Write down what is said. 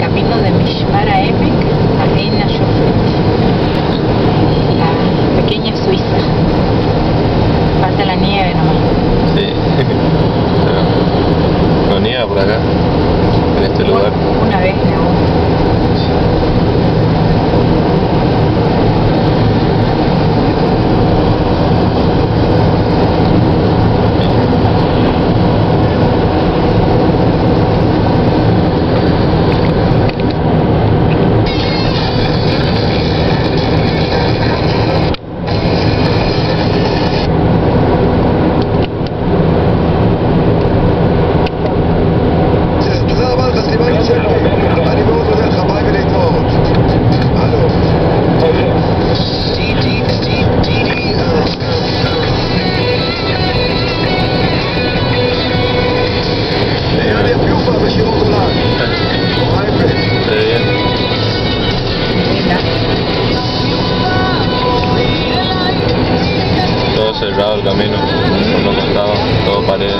Camino de Mishmara Epic a Eina Shofet. La pequeña Suiza. Falta la nieve nomás. Sí. Pero no nieva por acá, en este lugar. los dos lados, todo pared,